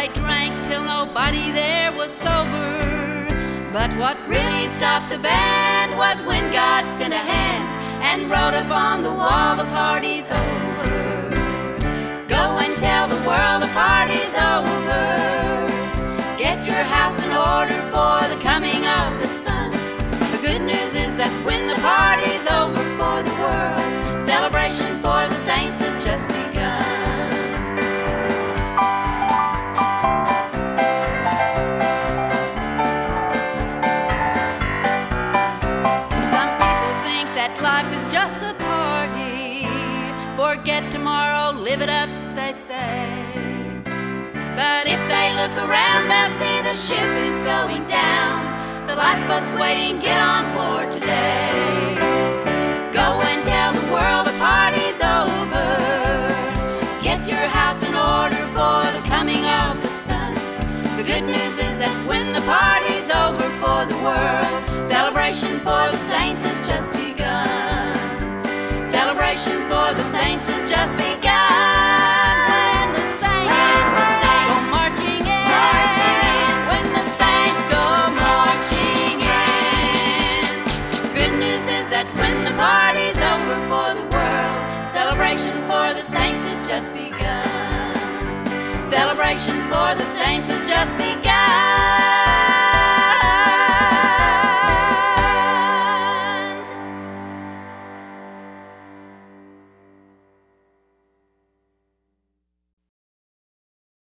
They drank till nobody there was sober. But what really stopped the band was when God sent a hand and wrote up on the wall the party's over. Go and tell the world the party's over. Get your house in order for just a party. Forget tomorrow, live it up, they say. But if they look around, they'll see the ship is going down. The lifeboat's waiting, get on the saints has just begun. Celebration for the saints has just begun.